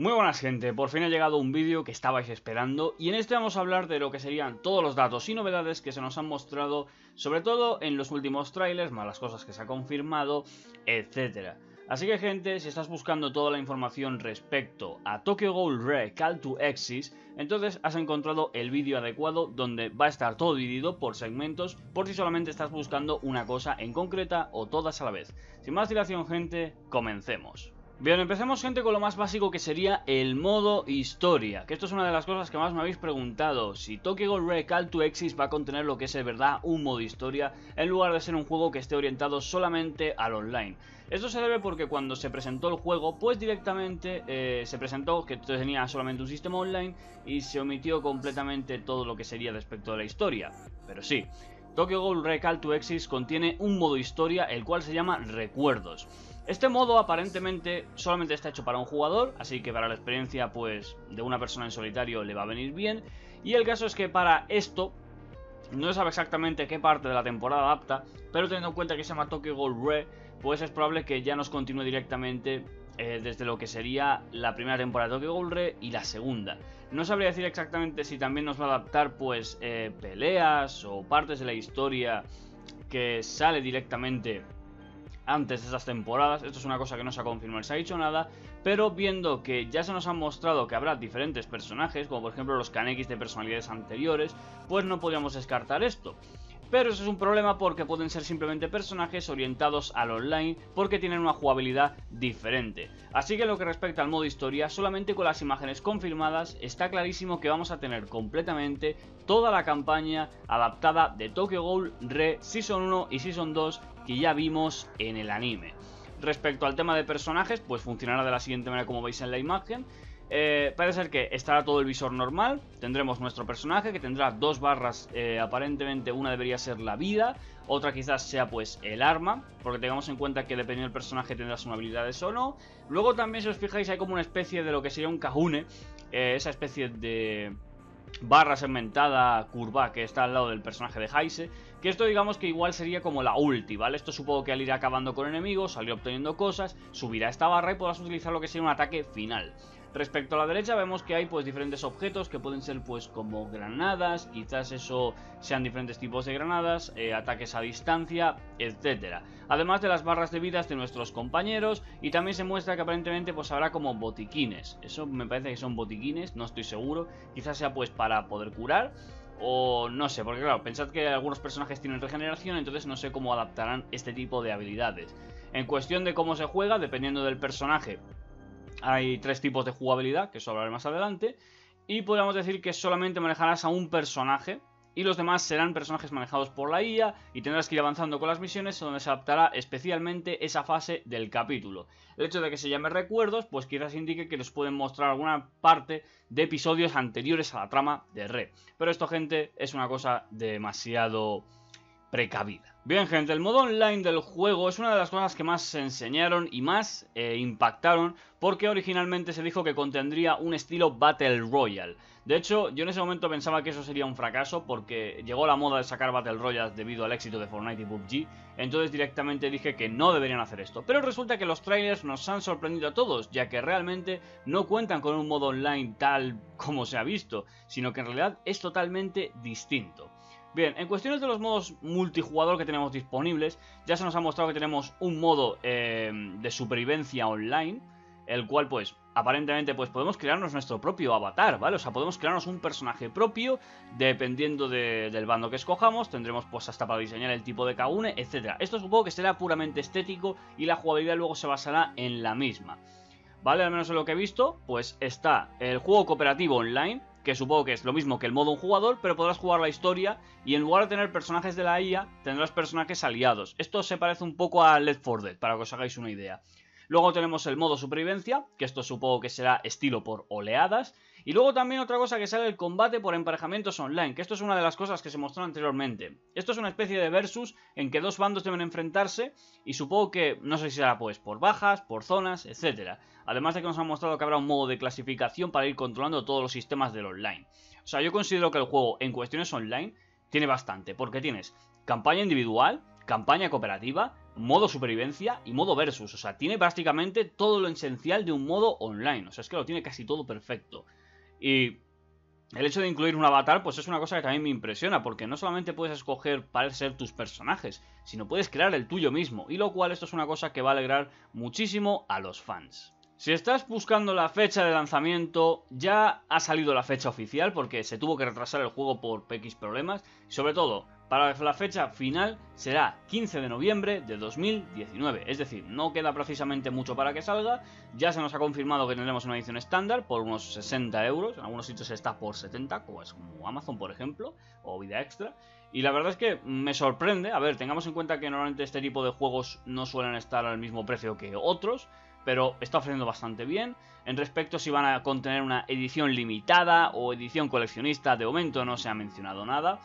Muy buenas gente, por fin ha llegado un vídeo que estabais esperando y en este vamos a hablar de lo que serían todos los datos y novedades que se nos han mostrado, sobre todo en los últimos trailers, más las cosas que se ha confirmado, etcétera. Así que gente, si estás buscando toda la información respecto a Tokyo Ghoul Re Call to Exis, entonces has encontrado el vídeo adecuado donde va a estar todo dividido por segmentos por si solamente estás buscando una cosa en concreta o todas a la vez. Sin más dilación gente, comencemos. Bien, empecemos gente con lo más básico que sería el modo historia, que esto es una de las cosas que más me habéis preguntado, si Tokyo Ghoul Re Call to Exis va a contener lo que es de verdad un modo historia, en lugar de ser un juego que esté orientado solamente al online. Esto se debe porque cuando se presentó el juego, pues directamente eh, se presentó que tenía solamente un sistema online y se omitió completamente todo lo que sería respecto a la historia. Pero sí, Tokyo Ghoul Re Call to Exis contiene un modo historia el cual se llama Recuerdos. Este modo aparentemente solamente está hecho para un jugador, así que para la experiencia pues de una persona en solitario le va a venir bien. Y el caso es que para esto no se sabe exactamente qué parte de la temporada adapta, pero teniendo en cuenta que se llama Tokyo Ghoul Re, pues es probable que ya nos continúe directamente eh, desde lo que sería la primera temporada de Tokyo Ghoul Re y la segunda. No sabría decir exactamente si también nos va a adaptar pues eh, peleas o partes de la historia que sale directamente antes de esas temporadas. Esto es una cosa que no se ha confirmado, se ha dicho nada. Pero viendo que ya se nos han mostrado que habrá diferentes personajes, como por ejemplo los Kanekis de personalidades anteriores, pues no podríamos descartar esto. Pero eso es un problema porque pueden ser simplemente personajes orientados al online porque tienen una jugabilidad diferente. Así que en lo que respecta al modo historia, solamente con las imágenes confirmadas está clarísimo que vamos a tener completamente toda la campaña adaptada de Tokyo Ghoul Re Season 1 y Season 2 que ya vimos en el anime. Respecto al tema de personajes, pues funcionará de la siguiente manera como veis en la imagen. Eh, parece ser que estará todo el visor normal, tendremos nuestro personaje que tendrá dos barras, eh, aparentemente una debería ser la vida, otra quizás sea pues el arma, porque tengamos en cuenta que dependiendo del personaje tendrás una habilidades o no. Luego también si os fijáis hay como una especie de lo que sería un cajune, eh, esa especie de barra segmentada curva que está al lado del personaje de Heise, que esto digamos que igual sería como la ulti, ¿vale? Esto supongo que al ir acabando con enemigos, salir obteniendo cosas, subirá esta barra y podrás utilizar lo que sería un ataque final. Respecto a la derecha vemos que hay pues diferentes objetos que pueden ser pues como granadas, quizás eso sean diferentes tipos de granadas, eh, ataques a distancia, etcétera. Además de las barras de vidas de nuestros compañeros y también se muestra que aparentemente pues habrá como botiquines. Eso me parece que son botiquines, no estoy seguro. Quizás sea pues para poder curar o no sé, porque claro, pensad que algunos personajes tienen regeneración, entonces no sé cómo adaptarán este tipo de habilidades. En cuestión de cómo se juega, dependiendo del personaje, hay tres tipos de jugabilidad, que eso hablaré más adelante. Y podríamos decir que solamente manejarás a un personaje. Y los demás serán personajes manejados por la IA y tendrás que ir avanzando con las misiones donde se adaptará especialmente esa fase del capítulo. El hecho de que se llame recuerdos, pues quizás indique que nos pueden mostrar alguna parte de episodios anteriores a la trama de Red. Pero esto, gente, es una cosa demasiado precavida. Bien gente, el modo online del juego es una de las cosas que más se enseñaron y más eh, impactaron porque originalmente se dijo que contendría un estilo Battle Royale. De hecho, yo en ese momento pensaba que eso sería un fracaso porque llegó la moda de sacar Battle Royale debido al éxito de Fortnite y PUBG, entonces directamente dije que no deberían hacer esto. Pero resulta que los trailers nos han sorprendido a todos, ya que realmente no cuentan con un modo online tal como se ha visto, sino que en realidad es totalmente distinto. Bien, en cuestiones de los modos multijugador que tenemos disponibles, ya se nos ha mostrado que tenemos un modo eh, de supervivencia online, el cual pues aparentemente pues podemos crearnos nuestro propio avatar, ¿vale? O sea, podemos crearnos un personaje propio dependiendo del bando que escojamos, tendremos pues hasta para diseñar el tipo de Kagune, etc. Esto supongo que será puramente estético y la jugabilidad luego se basará en la misma. ¿Vale? Al menos en lo que he visto, pues está el juego cooperativo online, que supongo que es lo mismo que el modo un jugador, pero podrás jugar la historia y en lugar de tener personajes de la IA, tendrás personajes aliados. Esto se parece un poco a Left 4 Dead, para que os hagáis una idea. Luego tenemos el modo supervivencia, que esto supongo que será estilo por oleadas. Y luego también otra cosa que sale el combate por emparejamientos online, que esto es una de las cosas que se mostró anteriormente. Esto es una especie de versus en que dos bandos deben enfrentarse y supongo que, no sé si será pues por bajas, por zonas, etc. Además de que nos han mostrado que habrá un modo de clasificación para ir controlando todos los sistemas del online. O sea, yo considero que el juego en cuestiones online tiene bastante, porque tienes campaña individual, campaña cooperativa, modo supervivencia y modo versus. O sea, tiene prácticamente todo lo esencial de un modo online. O sea, es que lo tiene casi todo perfecto. Y el hecho de incluir un avatar, pues es una cosa que también me impresiona, porque no solamente puedes escoger para ser tus personajes, sino puedes crear el tuyo mismo, y lo cual esto es una cosa que va a alegrar muchísimo a los fans. Si estás buscando la fecha de lanzamiento, ya ha salido la fecha oficial porque se tuvo que retrasar el juego por PX problemas. Sobre todo, para la fecha final será 15 de noviembre de 2019. Es decir, no queda precisamente mucho para que salga. Ya se nos ha confirmado que tendremos una edición estándar por unos 60 euros. En algunos sitios está por 70, como es como Amazon, por ejemplo, o Vida Extra. Y la verdad es que me sorprende. A ver, tengamos en cuenta que normalmente este tipo de juegos no suelen estar al mismo precio que otros pero está ofreciendo bastante bien. En respecto si van a contener una edición limitada o edición coleccionista, de momento no se ha mencionado nada.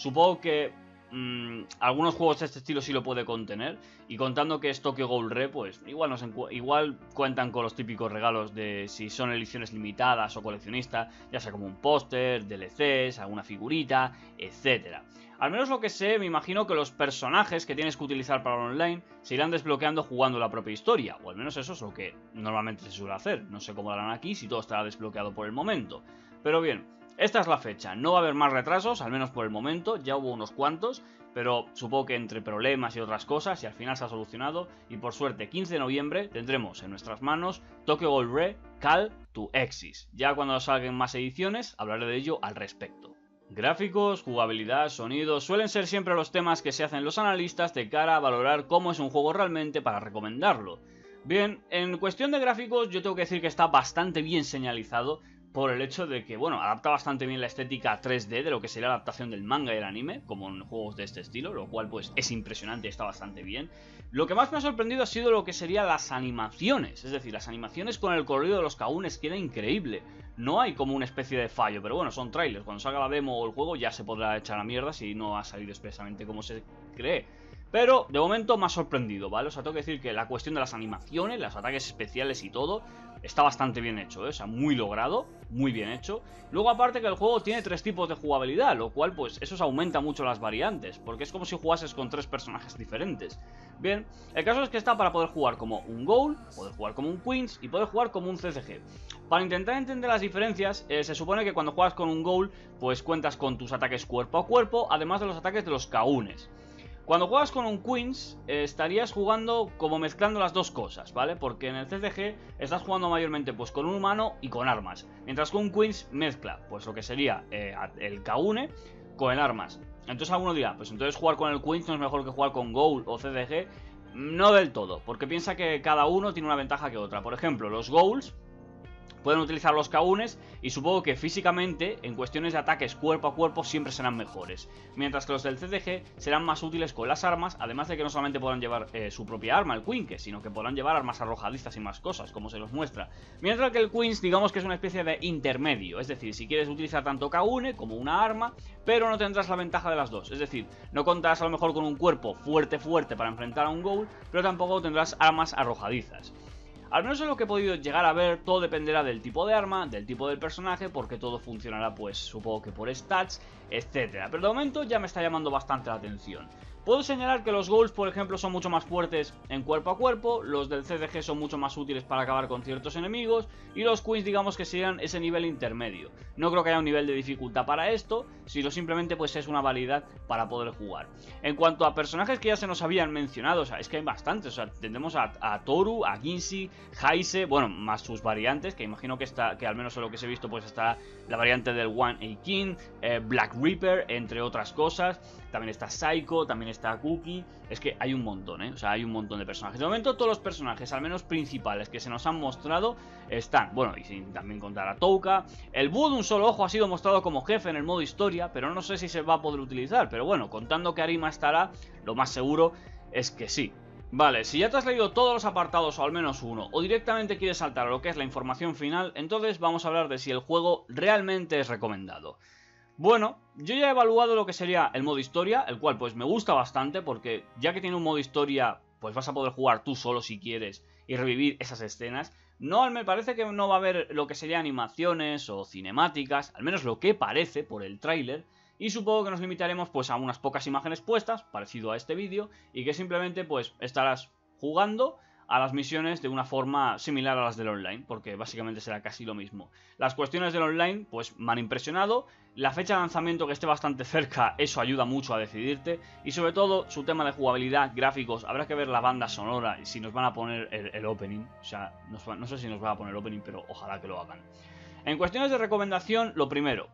Supongo que mm, algunos juegos de este estilo sí lo puede contener. Y contando que es Tokyo Gold Re, pues igual, igual cuentan con los típicos regalos de si son ediciones limitadas o coleccionistas, ya sea como un póster, DLCs, alguna figurita, etc. Al menos lo que sé, me imagino que los personajes que tienes que utilizar para online se irán desbloqueando jugando la propia historia. O al menos eso es lo que normalmente se suele hacer. No sé cómo lo harán aquí, si todo estará desbloqueado por el momento. Pero bien, esta es la fecha, no va a haber más retrasos, al menos por el momento, ya hubo unos cuantos, pero supongo que entre problemas y otras cosas, y al final se ha solucionado, y por suerte 15 de noviembre tendremos en nuestras manos Tokyo Gold Re Call to Exis. Ya cuando salgan más ediciones hablaré de ello al respecto. Gráficos, jugabilidad, sonido, suelen ser siempre los temas que se hacen los analistas de cara a valorar cómo es un juego realmente para recomendarlo. Bien, en cuestión de gráficos yo tengo que decir que está bastante bien señalizado, por el hecho de que, bueno, adapta bastante bien la estética 3D de lo que sería la adaptación del manga y el anime, como en juegos de este estilo, lo cual pues es impresionante y está bastante bien. Lo que más me ha sorprendido ha sido lo que serían las animaciones, es decir, las animaciones con el corrido de los kaunes queda increíble. No hay como una especie de fallo, pero bueno, son trailers, cuando salga la demo o el juego ya se podrá echar a mierda si no ha salido expresamente como se cree. Pero de momento me ha sorprendido, ¿vale? O sea, tengo que decir que la cuestión de las animaciones, los ataques especiales y todo, está bastante bien hecho, ¿eh? O sea, muy logrado, muy bien hecho. Luego aparte que el juego tiene tres tipos de jugabilidad, lo cual pues eso aumenta mucho las variantes, porque es como si jugases con tres personajes diferentes. Bien, el caso es que está para poder jugar como un Goal, poder jugar como un Queens y poder jugar como un CCG. Para intentar entender las diferencias, eh, se supone que cuando juegas con un Goal, pues cuentas con tus ataques cuerpo a cuerpo, además de los ataques de los Kaunes. Cuando juegas con un Queens, eh, estarías jugando como mezclando las dos cosas, ¿vale? Porque en el CCG estás jugando mayormente pues con un humano y con armas. Mientras que un Queens mezcla, pues lo que sería eh, el Kaune con armas. Entonces alguno dirá, pues entonces jugar con el Queens no es mejor que jugar con Goal o CCG. No del todo, porque piensa que cada uno tiene una ventaja que otra. Por ejemplo, los Goals pueden utilizar los kaunes y supongo que físicamente, en cuestiones de ataques cuerpo a cuerpo, siempre serán mejores. Mientras que los del CDG serán más útiles con las armas, además de que no solamente podrán llevar eh, su propia arma, el Quinque, sino que podrán llevar armas arrojadizas y más cosas, como se los muestra. Mientras que el Queens, digamos que es una especie de intermedio, es decir, si quieres utilizar tanto Kaune como una arma, pero no tendrás la ventaja de las dos. Es decir, no contarás a lo mejor con un cuerpo fuerte fuerte para enfrentar a un Goal, pero tampoco tendrás armas arrojadizas. Al menos en lo que he podido llegar a ver, todo dependerá del tipo de arma, del tipo del personaje, porque todo funcionará pues supongo que por stats, etc. Pero de momento ya me está llamando bastante la atención. Puedo señalar que los goals, por ejemplo, son mucho más fuertes en cuerpo a cuerpo, los del CDG son mucho más útiles para acabar con ciertos enemigos, y los queens digamos que serían ese nivel intermedio. No creo que haya un nivel de dificultad para esto, sino simplemente pues es una validad para poder jugar. En cuanto a personajes que ya se nos habían mencionado, o sea, es que hay bastantes, o sea, tendremos a, Toru, a Ginsi, Heise, bueno, más sus variantes, que imagino que está, que al menos en lo que se he visto, pues está la variante del One A King, eh, Black Reaper, entre otras cosas, también está Psycho, también está Cookie, es que hay un montón, ¿eh? O sea, hay un montón de personajes. De momento todos los personajes, al menos principales, que se nos han mostrado, están. Bueno, y sin también contar a Touka. El de un solo ojo ha sido mostrado como jefe en el modo historia, pero no sé si se va a poder utilizar. Pero bueno, contando que Arima estará, lo más seguro es que sí. Vale, si ya te has leído todos los apartados o al menos uno, o directamente quieres saltar a lo que es la información final, entonces vamos a hablar de si el juego realmente es recomendado. Bueno, yo ya he evaluado lo que sería el modo historia, el cual pues me gusta bastante porque ya que tiene un modo historia, pues vas a poder jugar tú solo si quieres y revivir esas escenas. No, me parece que no va a haber lo que sería animaciones o cinemáticas, al menos lo que parece por el tráiler. y supongo que nos limitaremos pues a unas pocas imágenes puestas, parecido a este vídeo, y que simplemente pues estarás jugando a las misiones de una forma similar a las del online, porque básicamente será casi lo mismo. Las cuestiones del online, pues me han impresionado, la fecha de lanzamiento que esté bastante cerca, eso ayuda mucho a decidirte, y sobre todo su tema de jugabilidad, gráficos, habrá que ver la banda sonora y si nos van a poner el, opening, o sea, no, sé si nos van a poner el opening, pero ojalá que lo hagan. En cuestiones de recomendación, lo primero,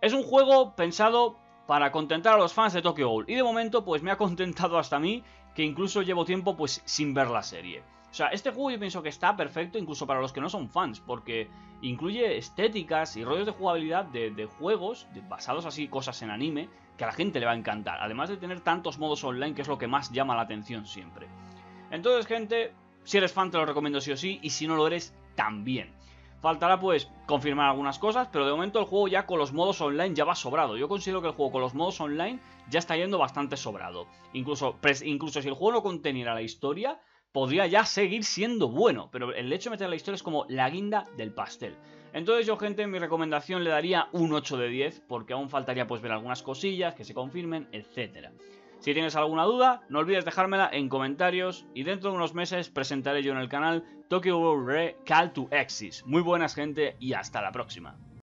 es un juego pensado para contentar a los fans de Tokyo Ghoul, y de momento pues me ha contentado hasta mí que incluso llevo tiempo pues sin ver la serie. O sea, este juego yo pienso que está perfecto incluso para los que no son fans, porque incluye estéticas y rollos de jugabilidad de, juegos basados así, cosas en anime, que a la gente le va a encantar, además de tener tantos modos online, que es lo que más llama la atención siempre. Entonces, gente, si eres fan te lo recomiendo sí o sí, y si no lo eres, también. Faltará pues confirmar algunas cosas, pero de momento el juego ya con los modos online ya va sobrado. Yo considero que el juego con los modos online ya está yendo bastante sobrado. Incluso, incluso si el juego no conteniera la historia, podría ya seguir siendo bueno. Pero el hecho de meter la historia es como la guinda del pastel. Entonces yo, gente, mi recomendación le daría un 8 de 10, porque aún faltaría pues ver algunas cosillas que se confirmen, etcétera. Si tienes alguna duda, no olvides dejármela en comentarios y dentro de unos meses presentaré yo en el canal Tokyo World Re Call to Exis. Muy buenas gente y hasta la próxima.